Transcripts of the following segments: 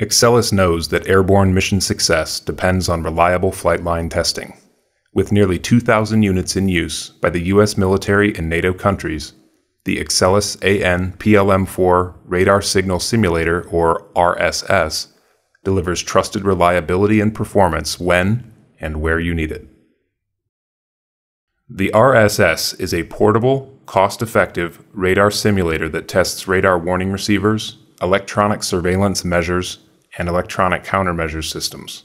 Exelis knows that airborne mission success depends on reliable flight line testing. With nearly 2,000 units in use by the U.S. military and NATO countries, the Exelis AN PLM4 Radar Signal Simulator, or RSS, delivers trusted reliability and performance when and where you need it. The RSS is a portable, cost effective radar simulator that tests radar warning receivers, electronic surveillance measures, and electronic countermeasure systems.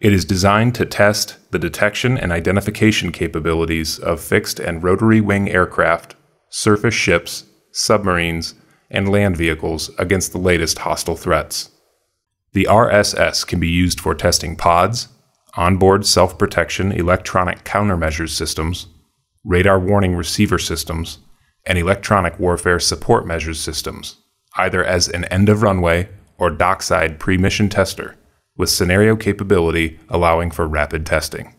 It is designed to test the detection and identification capabilities of fixed and rotary wing aircraft, surface ships, submarines, and land vehicles against the latest hostile threats. The RSS can be used for testing pods, onboard self protection electronic countermeasures systems, radar warning receiver systems, and electronic warfare support measures systems, either as an end of runway or dockside pre mission tester, with scenario capability allowing for rapid testing.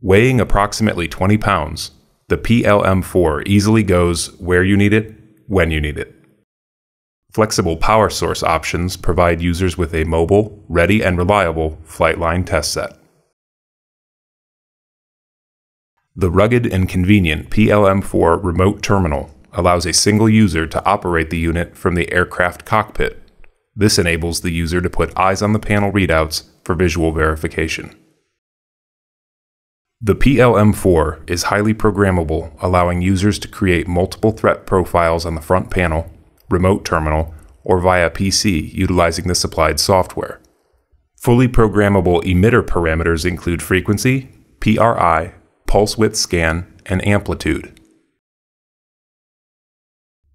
Weighing approximately 20 pounds, the PLM 4 easily goes where you need it, when you need it. Flexible power source options provide users with a mobile, ready, and reliable flight line test set. The rugged and convenient PLM4 remote terminal allows a single user to operate the unit from the aircraft cockpit this enables the user to put eyes on the panel readouts for visual verification. The PLM4 is highly programmable, allowing users to create multiple threat profiles on the front panel, remote terminal, or via PC utilizing the supplied software. Fully programmable emitter parameters include frequency, PRI, pulse width scan, and amplitude.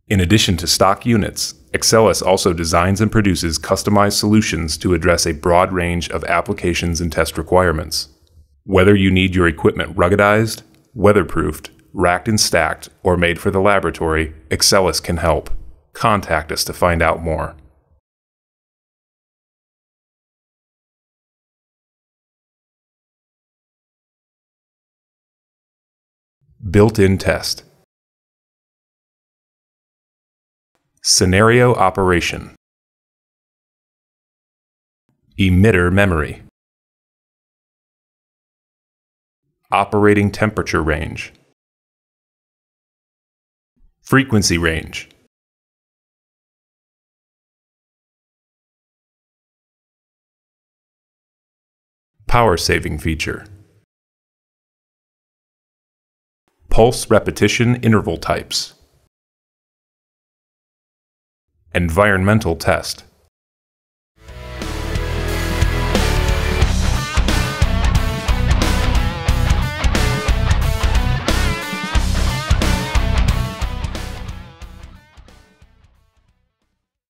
In addition to stock units, Exelis also designs and produces customized solutions to address a broad range of applications and test requirements. Whether you need your equipment ruggedized, weatherproofed, racked and stacked, or made for the laboratory, Exelis can help. Contact us to find out more. Built-in test. Scenario operation. Emitter memory. Operating temperature range. Frequency range. Power saving feature. Pulse repetition interval types. Environmental test.